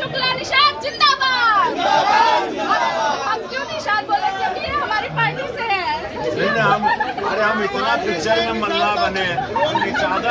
शुक्ला निषाद जिंदाबाद। हम क्यों निषाद बोले? क्योंकि ये हमारी पार्टी से है। हम अरे हम इतना पिक्चर में मल्ला बने हम चाहता